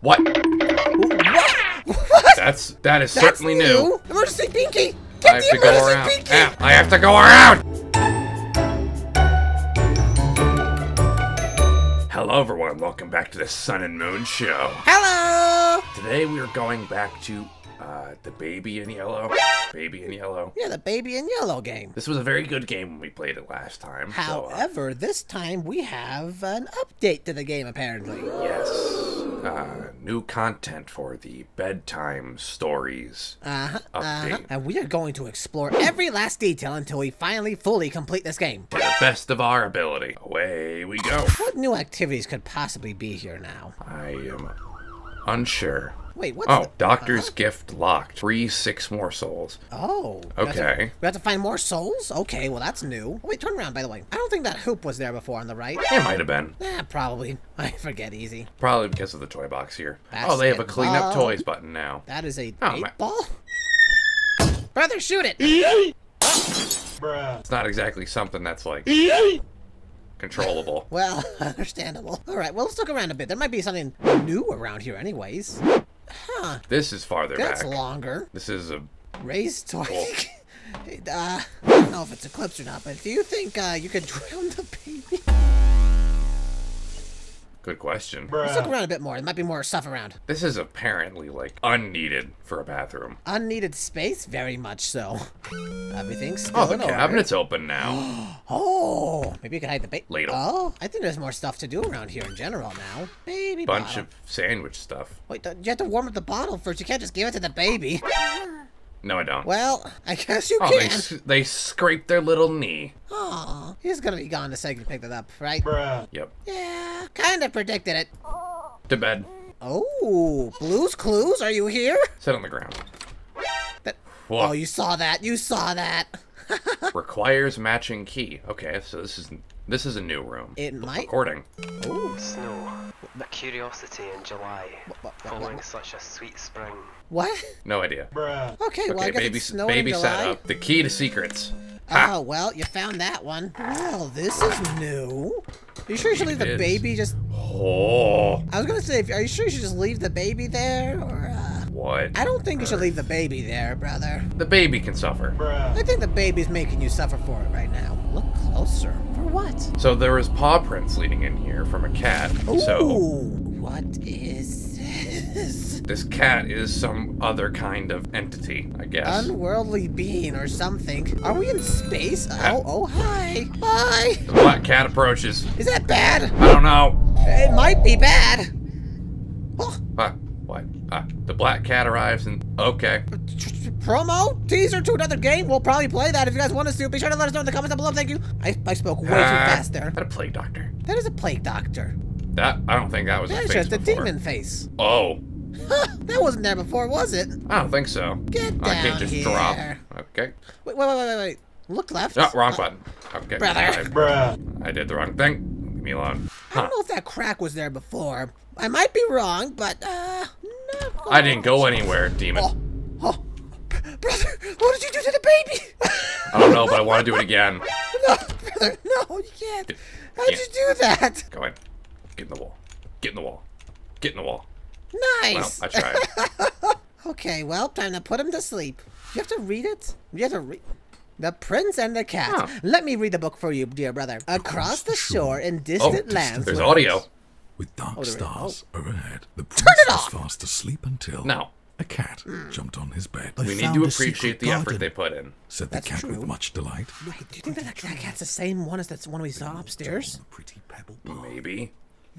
What? What? What? That's that is That's certainly new. Emergency Binky! I Get have the to go emergency around. Binky! Ah, I have to go around. Hello, everyone. Welcome back to the Sun and Moon Show. Hello! Today we are going back to uh, the Baby in Yellow. Baby in Yellow. Yeah, the baby in yellow game. This was a very good game when we played it last time. so, uh, However, this time we have an update to the game, apparently. yes, uh, new content for the bedtime stories. Uh-huh, uh-huh. Update. And we are going to explore every last detail until we finally fully complete this game. To the best of our ability. Away we go. What new activities could possibly be here now? I am unsure. Wait, what's Oh, the- Doctor's Gift locked. Free six more souls. Oh. we have to- Okay. we have to find more souls? Okay, well that's new. Wait, turn around, by the way. I don't think that hoop was there before on the right. It might have been. Eh, probably. I forget easy. Probably because of the toy box here. Basket oh, they have a clean up ball. toys button now. That is a Oh, my- ball? Brother, shoot it! It's not exactly something that's like controllable. Well, understandable. Alright, well let's look around a bit. There might be something new around here anyways. Huh, This is farther that's back. longer. This is a Raised toy. Cool. uh, I don't know if it's eclipsed or not, but do you think uh, you could drown the baby? Good question. Let's look around a bit more. There might be more stuff around. This is apparently like unneeded for a bathroom. Unneeded space? Very much so. Everything's oh, still Oh, the in order. cabinet's open now. Oh, maybe you could hide the baby. Ladle. Oh, I think there's more stuff to do around here in general now. Baby Bunch bottle. of sandwich stuff. Wait, you have to warm up the bottle first. You can't just give it to the baby. No, I don't. Well, I guess you Oh, they, can. s- they scraped their little knee. Aw, he's gonna be gone the second you pick that up, right? Bruh. Yep. Yeah, kind of predicted it. To bed. Oh, Blue's Clues, are you here? Sit on the ground. That, Whoa. oh, you saw that. You saw that. Requires matching key. Okay, so this is this is a new room. It might. Recording. Oh, Snow, a curiosity in July, what- what- following such a sweet spring. what? No idea. Okay, well, I Okay, guess baby, it's snowing baby in July. setup. The key to secrets. Ha! Oh, well, you found that one. Well, this is new. Are you sure you should leave the baby just... Oh, I was gonna say, are you sure you should just leave the baby there, or, uh... what? I don't think you should leave the baby there, brother. The baby can suffer. I think the baby's making you suffer for it right now. Look closer. For what? So there is paw prints leading in here from a cat. So what is this? this cat is some other kind of entity, I guess. Unworldly being or something. Are we in space? Oh, oh, hi. Hi. the black cat approaches. Is that bad? I don't know. It might be bad. Oh, Ah, what? Ah, the black cat arrives and okay. Promo? Teaser to another game? We'll probably play that if you guys want us to. Be sure to let us know in the comments down below. Thank you. I, I spoke way too Ah, fast there. That a plague doctor. That is a plague doctor. That I don't think that was That a is just a demon face. Oh, that wasn't there before, was it? I don't think so. Get down I can't just here. drop. Okay. Wait, wait, wait, wait, wait, wait. Look left. Oh, wrong Uh, button. Okay. Brother. I, I did the wrong thing. Leave me alone. I don't know if that crack was there before. I might be wrong, but uh, no. I didn't go anywhere, demon. Oh, oh, brother, what did you do to the baby? I don't know, but I want to do it again. no, brother, no, you can't. How'd Yeah. you do that? Go ahead. Get in the wall. Get in the wall. Get in the wall. Nice. Well, I tried. okay, well, time to put him to sleep. You have to read it. You have to read. The Prince and the Cat. Huh. Let me read the book for you, dear brother. Across the shore in Oh, distant lands. there's audio. With dark is- stars oh. overhead, the prince it was off! fast asleep until No. A cat hmm. jumped on his bed. We need to appreciate secret the effort they put in. said the That's cat true. with much delight. Wait, do you think that, that cat's the same one as that one we saw upstairs? Pretty pebble. Maybe.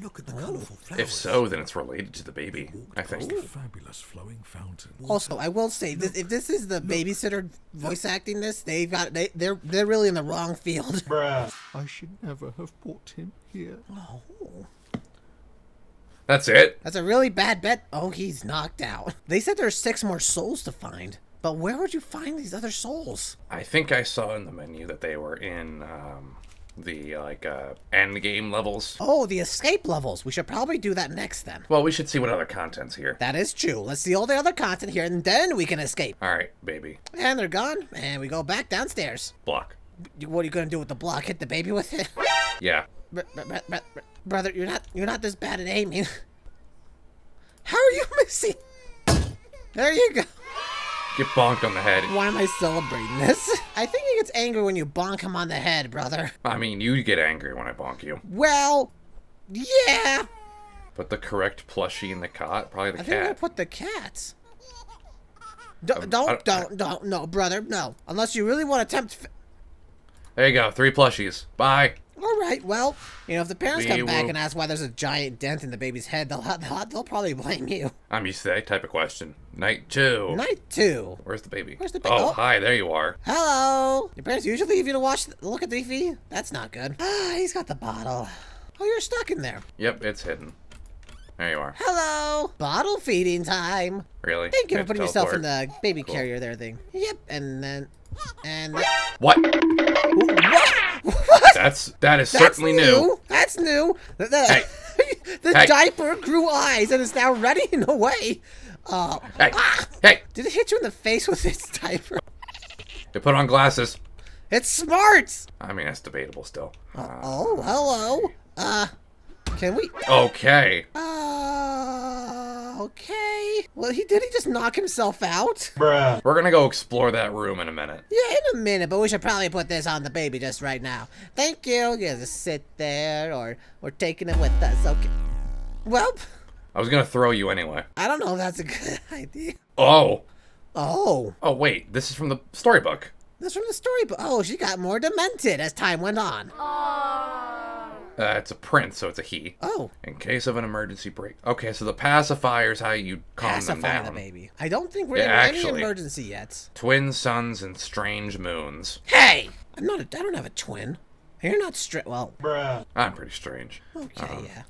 Look at the colourful oh. flowers. If so, then it's related to the baby. I think. A fabulous flowing fountain. Also, I will say, this, if this is the babysitter voice acting this, they've got they they're they're really in the wrong field. Bruh. I should never have brought him here. That's it. That's a really bad bet. Oh, he's knocked out. They said there's six more souls to find, but where would you find these other souls? I think I saw in the menu that they were in um, the like uh, end game levels. Oh, the escape levels. We should probably do that next then. Well, we should see what other content's here. That is true. Let's see all the other content here, and then we can escape. All right, baby. And they're gone, and we go back downstairs. Block. What are you gonna do with the block? Hit the baby with it? Yeah. Br- br- br- br- brother, you're not you're not this bad at aiming. How are you missing? There you go. Get bonked on the head. Why am I celebrating this? I think he gets angry when you bonk him on the head, brother. I mean, you get angry when I bonk you. Well, yeah. Put the correct plushie in the cot, probably the I think I'm gonna cat. put the. Um, don't, I don't, don't- don't, don't, no, brother, no. Unless you really want to tempt. There you go, three plushies. Bye. All right, well, you know, if the parents We come back will- and ask why there's a giant dent in the baby's head, they'll they'll, they'll probably blame you. I'm used to that type of question. Night two. Night two. Where's the baby? Where's the ba- Oh, oh. hi, there you are. Hello. Your parents usually leave you to watch, look at the TV. That's not good. Ah, he's got the bottle. Oh, you're stuck in there. Yep, it's hidden. There you are. Hello. Bottle feeding time. Really? Thank you for putting yourself in the baby Cool. carrier there thing. Yep, and then, and What? what? What? That's that is That's certainly new. That's new. The, the, Hey. the Hey. diaper grew eyes and is now running away. Uh, Hey, ah! hey! Did it hit you in the face with its diaper? They put on glasses. It's smart. I mean, that's debatable still. Uh, Oh, hello. Uh, can we? okay. Uh, okay. Well, he did he just knock himself out? Bruh. We're gonna go explore that room in a minute. Yeah, in a minute, but we should probably put this on the baby just right now. Thank you. You just sit there, or we're taking it with us. Okay. Well, I was gonna throw you anyway. I don't know if that's a good idea. Oh. Oh, Oh wait, this is from the storybook. that's from the storybook. Oh, she got more demented as time went on. Uh, it's a prince, so it's a he. Oh, In case of an emergency break. Okay, so the pacifier is how you calm them pacify down. the baby. I don't think we're Yeah, in any emergency yet. Twin suns and strange moons. Hey, I'm not. A, I don't have a twin. You're not straight. Well, Bruh. I'm pretty strange. okay, Um, yeah.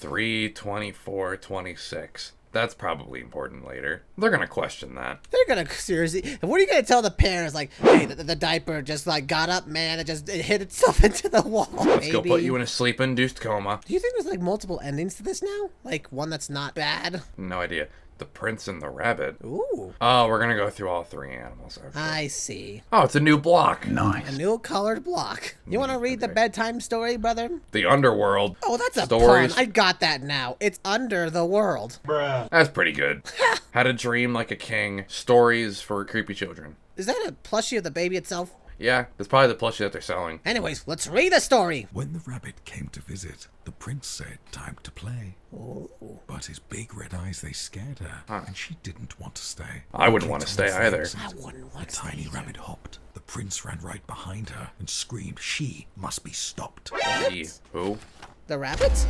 3, 24, 26. That's probably important later. They're gonna question that. They're gonna seriously. What are you gonna tell the parents? Like, hey, the, the diaper just like got up, man. It just it hit itself into the wall. Let's go put you in a sleep-induced coma. Do you think there's like multiple endings to this now? Like one that's not bad? No idea. The prince and the rabbit. Ooh, Oh, we're gonna go through all three animals. Okay. I see. Oh, it's a new block. Nice. A new colored block. You want to mm-hmm. read the bedtime story, brother? The underworld. Oh, that's a Stories. pun. I got that now. It's under the world. Bruh. That's pretty good. How to dream like a king. Stories for creepy children. Is that a plushie of the baby itself? Yeah, that's probably the plushie that they're selling. Anyways, let's read the story. When the rabbit came to visit, the prince said, Time to play. Oh. But his big red eyes, they scared her, and she didn't want to stay. I wouldn't want to to stay either. legs I wouldn't The want to tiny stay rabbit hopped. The prince ran right behind her and screamed, She must be stopped. He, who? The rabbit?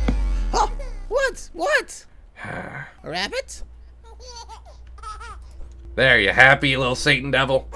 Oh, what? What? A rabbit? There, you happy little Satan devil?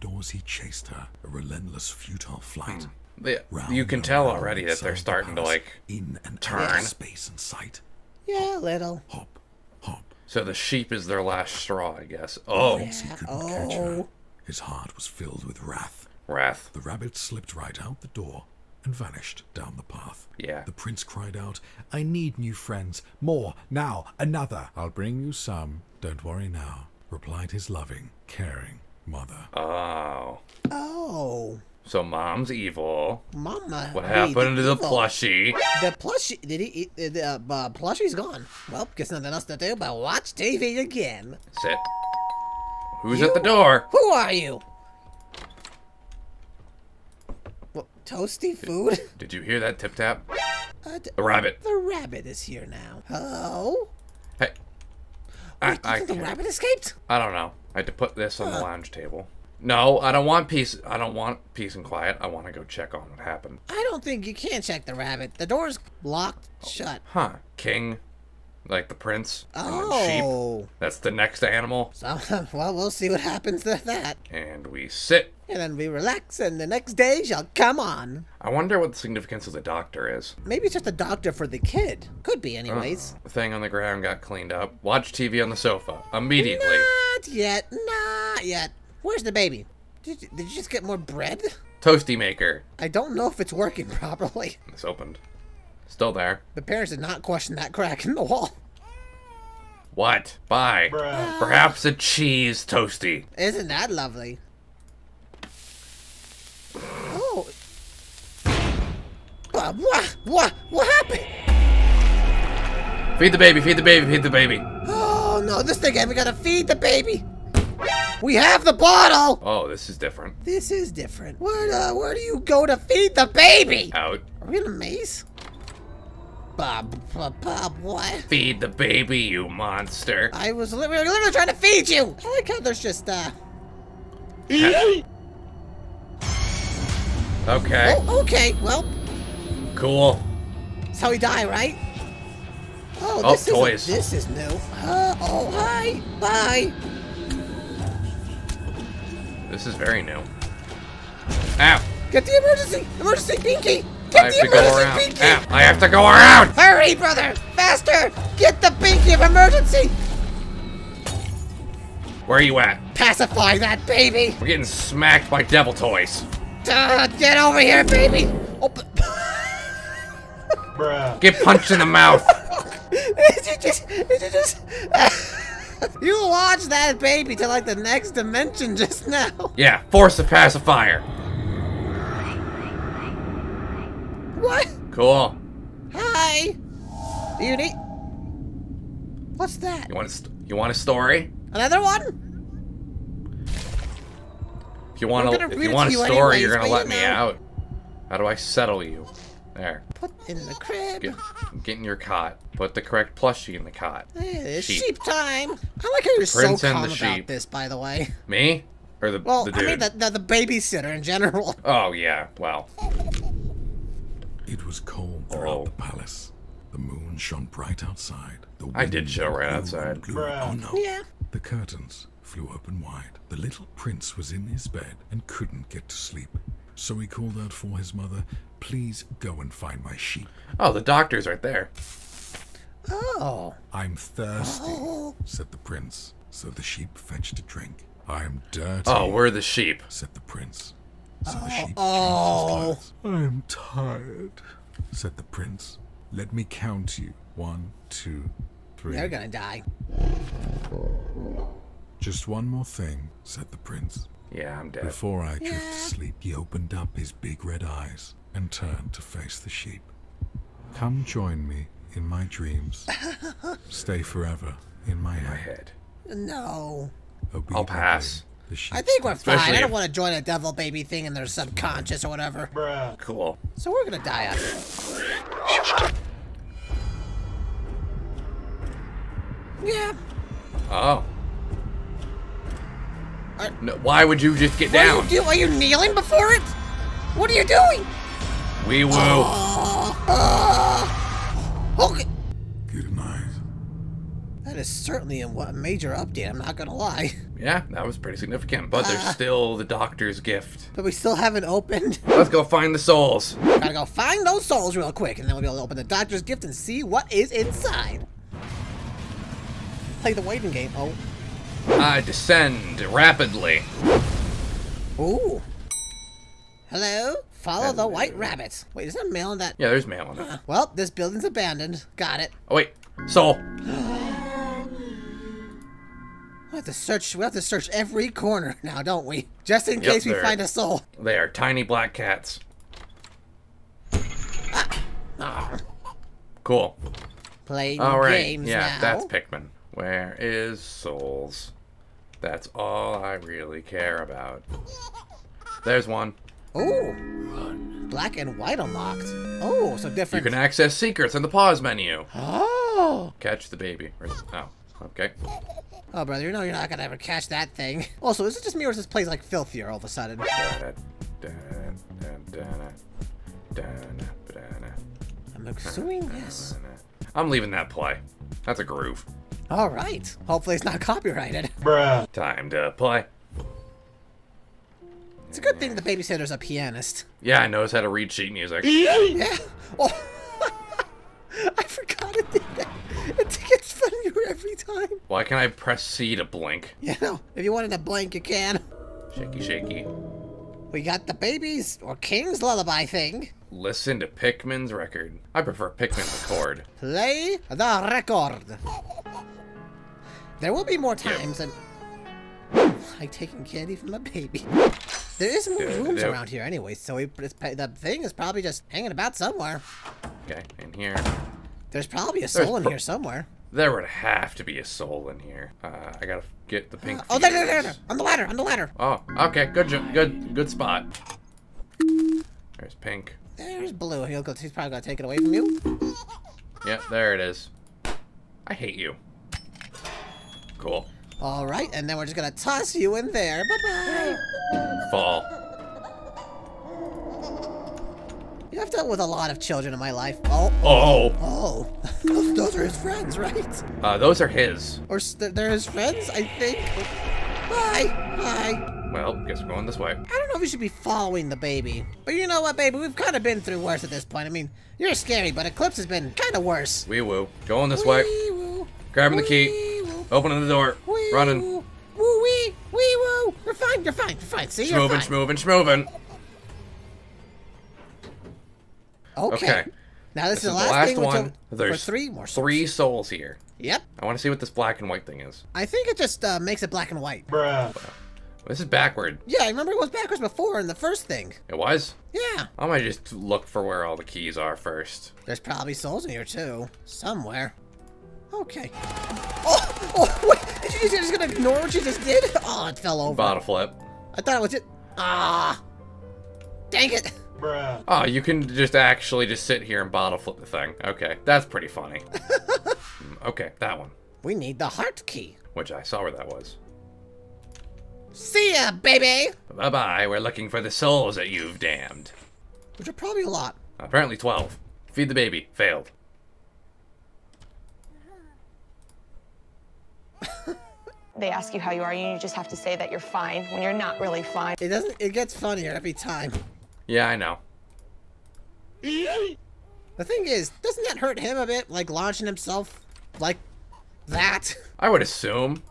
Through dark corridors, he chased her, a relentless, futile flight. Hmm. They- Round you can tell already that they're inside the starting to like. in and turn. out of space and sight. Yeah, a little. Hop, hop. So the sheep is their last straw, I guess. Oh, Once he couldn't catch her, Oh. his heart was filled with wrath. wrath. The rabbit slipped right out the door and vanished down the path. Yeah. The prince cried out, I need new friends. More. Now. Another. I'll bring you some. Don't worry now, replied his loving, caring mother. Oh. Oh, So mom's evil. mama. What Wait, happened to the evil- plushie? The plushie, did he eat, uh, the uh, uh, plushie's gone. Well, guess nothing else to do but watch TV again. Sit. Who's at the door? Who are you? What, toasty food? Did you hear that tip tap? Uh, The rabbit. the rabbit is here now. Hello? Hey. I, Wait, do you I, think the can't- rabbit escaped? I don't know. I had to put this on the lounge table. No, I don't want peace. I don't want peace and quiet. I want to go check on what happened. I don't think you can check the rabbit. The door's locked shut. Huh? King, like the prince, and sheep. Oh. That's the next animal. So, well, we'll see what happens to that. And we sit. And then we relax, and the next day shall come on. I wonder what the significance of the doctor is. Maybe it's just a doctor for the kid. Could be, anyways. Uh, the thing on the ground got cleaned up. Watch TV on the sofa immediately. Not yet. Not yet. Where's the baby? Did you, did you just get more bread? Toasty maker. I don't know if it's working properly. It's opened. Still there. The parents did not question that crack in the wall. What? Bye. Perhaps a cheese toasty. Isn't that lovely? Oh. Uh, what? What? What happened? Feed the baby, feed the baby, feed the baby. Oh, no, this thing, we gotta feed the baby. We have the bottle. Oh, this is different. This is different. Where, uh, where do you go to feed the baby? Out. Are we in a maze? Bob, Bob, Bob, what? Feed the baby, you monster. I was li- we literally trying to feed you. I like how there's just, uh, Okay. oh, okay, well, Cool. that's how he died, right? Oh, Oh, this toys. is this is new. Uh, oh, hi, bye. This is very new. Ow. Get the emergency, emergency Binky. I Get have the to go emergency around. Binky. Ow. I have to go around. Hurry, brother, faster. Get the Binky of emergency. Where are you at? Pacify that baby. We're getting smacked by devil toys. Uh, get over here, baby. Oh, Bruh. Get punched in the mouth. Did you just, did you just, you launched that baby to like the next dimension just now. Yeah, force the pacifier. What? Cool. Hi. Do you need? What's that? You want a st- you want a story? Another one? If you want a, if you want to a you story, anyways, you're gonna let me know. out. How do I settle you? There. Put in the crib. Get, get in your cot. Put the correct plushie in the cot. Hey, it's sheep. sheep. time. I like how you're Prince so calm the about sheep. this, by the way. Me? Or the, Well, the I mean the, the the babysitter in general. Oh yeah. Well. It was cold throughout Oh. the palace. The moon shone bright outside. The I did wind show right blew outside. and blew. Oh no. Yeah. The curtains flew open wide. The little prince was in his bed and couldn't get to sleep. So he called out for his mother, Please go and find my sheep. Oh, the doctor's right there. Oh. I'm thirsty, Oh. said the prince. So the sheep fetched a drink. I'm dirty, Oh, we're the sheep. said the prince. So the sheep Oh. changed his clothes. I'm tired, said the prince. Let me count you. One, two, three. They're gonna die. Just one more thing, said the prince. Yeah, I'm dead. Before I drift Yeah. to sleep, he opened up his big red eyes and turned to face the sheep. Come join me in my dreams. Stay forever in my My head. head. No. Obediently, pass. The sheep I think we're fine. Especially I don't want to join a devil baby thing in their subconscious or whatever. Bruh. Cool. So we're gonna die out. Yeah. Oh. I- No, why would you just get What down? are you do? Are you kneeling before it? What are you doing? Wee woo. Okay. Good night. That is certainly a wa- major update. I'm not gonna lie. Yeah, that was pretty significant. But there's Ah. still the doctor's gift. But we still haven't opened. Let's go find the souls. Gotta go find those souls real quick, and then we'll be able to open the doctor's gift and see what is inside. Play the waiting game. Oh. I descend rapidly. Ooh. Hello? Follow the white rabbits. Wait, is that mail in that? Yeah, there's mail in it. Well, this building's abandoned. Got it. Oh wait, soul. We have to search. We have to search every corner now, don't we? Just in Yep, case we find a soul. They are tiny black cats. Ah, Cool. playing All right. games Yeah, now. that's Pikmin. Where is souls? That's all I really care about. There's one. Ooh. Black and white unlocked. Oh, so different. You can access secrets in the pause menu. Oh. Catch the baby. Oh, okay. Oh, brother, you know you're not gonna ever catch that thing. Also, is it just me or is this place like filthier all of a sudden? I'm assuming yes. I'm leaving that play. That's a groove. All right. Hopefully it's not copyrighted. Bruh. Time to play. It's a good thing the babysitter's a pianist. Yeah, I knows how to read sheet music. Yeah. Oh. I forgot it did that. It gets funnier every time. Why can I press C to blink? You know, if you wanted to blink, you can. Shaky, shaky. We got the babies or King's lullaby thing. Listen to Pikmin's record. I prefer Pikmin's record. Play the record. There will be more times than like taking candy from a baby. There isn't more Do, rooms do. around here anyway, so it's, the thing is probably just hanging about somewhere. Okay, in here. There's probably a soul in here somewhere. There would have to be a soul in here. Uh, I gotta get the pink. Oh, there, there, there, there, on the ladder, on the ladder. Oh, okay, good, good, good spot. There's pink. There's blue. He'll go. He's probably gonna take it away from you. Yep, there it is. I hate you. Cool. All right, and then we're just gonna toss you in there. Bye bye. Fall. You know, I've dealt with a lot of children in my life. Oh, Oh, oh, those, those are his friends, right? uh, those are his. Or they're his friends, I think. Bye. Bye. Well, guess we're going this way. I don't know if we should be following the baby, but you know what, baby? We've kind of been through worse at this point. I mean, you're scary, but Eclipse has been kind of worse. Wee woo. Going this way. Wee-woo, Grabbing the key. wee-woo, Opening the door. wee-woo, Running. Woo wee, wee woo. You're fine. You're fine. You're fine. See, you're Schmoving, fine. schmoving, schmoving. Okay. Okay. Now this, This is the is the last, last thing one. until for There's three more. souls. Three souls here. Yep. I want to see what this black and white thing is. I think it just uh, makes it black and white. This is backward. Yeah, I remember it was backwards before in the first thing. It was? Yeah. I might just look for where all the keys are first. There's probably souls in here too, somewhere. Okay. Oh, oh, wait! Did you just, you're just gonna ignore what you just did? Oh, it fell over. Bottle flip. I thought it was it. Ah! Dang it! Bruh. Oh, you can just actually just sit here and bottle flip the thing. Okay, that's pretty funny. Mm, okay, that one. We need the heart key. Which I saw where that was. See ya, baby! Bye bye, we're looking for the souls that you've damned. Which are probably a lot. Apparently 12. Feed the baby. Failed. They ask you how you are, and you just have to say that you're fine when you're not really fine. It doesn't. It gets funnier every time. Yeah, I know. The thing is, doesn't that hurt him a bit? Like launching himself like that? I would assume.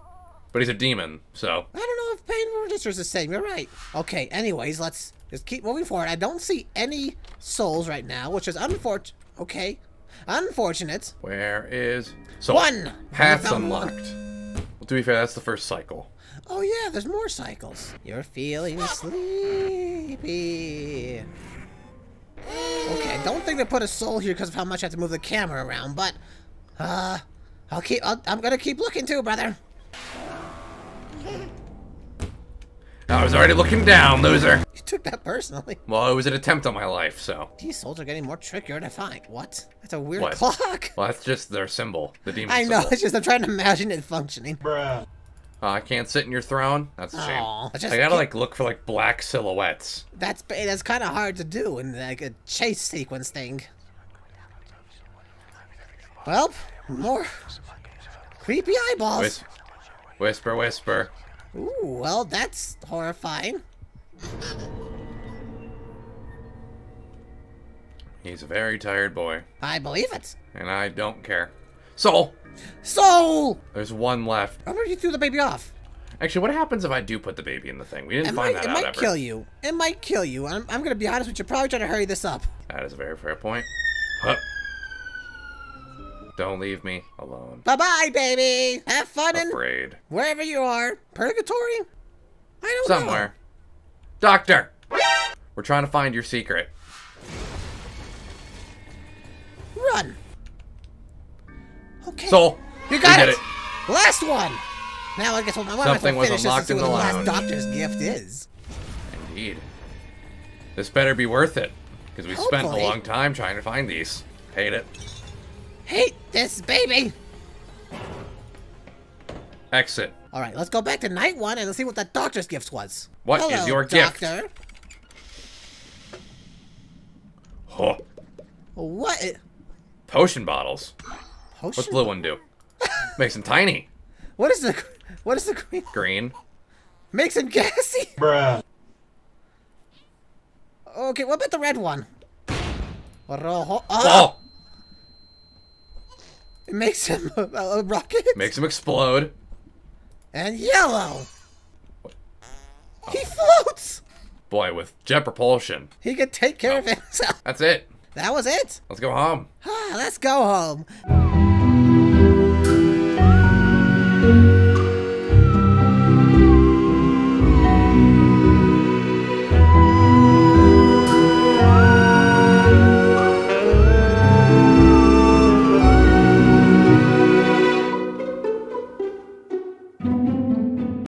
But he's a demon, so. I don't know if pain register is the same. You're right. Okay. Anyways, let's just keep moving forward. I don't see any souls right now, which is unfortunate. Okay. Unfortunate. Where is. So, One. Path's We unlocked. To be fair, that's the first cycle. Oh yeah, there's more cycles. You're feeling sleepy. Okay, I don't think they put a soul here because of how much I have to move the camera around, but uh, I'll keep. I'll, I'm gonna keep looking too, brother. I was already looking down, loser. You took that personally. Well, it was an attempt on my life, so. These souls are getting more trickier to find. What? That's a weird What? clock. Well, that's just their symbol. The demon I know. symbol. It's just I'm trying to imagine it functioning. Oh, I can't sit in your throne? That's a shame. Aw, just I gotta, like, look for, like, black silhouettes. That's that's kind of hard to do in like a chase sequence thing. Well, more creepy eyeballs. Whis- whisper, whisper. Ooh, well, that's horrifying. He's a very tired boy, I believe it. and I don't care. Soul! Soul! There's one left. I remember you threw the baby off. Actually, what happens if I do put the baby in the thing? We didn't It find might, that it out might ever. kill you. It might kill you. I'm, I'm gonna be honest with you. Probably trying to hurry this up. That is a very fair point. Huh. Don't leave me alone. Bye bye, baby. Have fun in Afraid. wherever you are. Purgatory? I don't know. Somewhere. Doctor! We're trying to find your secret. Run. Okay. Soul! You got did it. Last one. Now I guess what I want Something was unlocked in what the the last doctor's gift is. Indeed. This better be worth it. Because we spent a long time trying to find these. Hate it. Hate this baby. Exit. All right, let's go back to night one and let's see what that doctor's gift was. What is Hello, your gift? doctor. Huh. What? Potion bottles. Potion? What's blue one do? Makes him tiny. What is the? What is the green? Green. Makes him gassy. Bruh. Okay, what about the red one? Rojo. Oh, Oh! It makes him a, a rocket. Makes him explode. and yellow. He floats. Boy, with jet propulsion. He could take care of himself. That's it. That was it. Let's go home. Ah, let's go home.